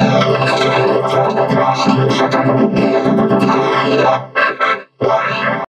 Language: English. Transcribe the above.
Thank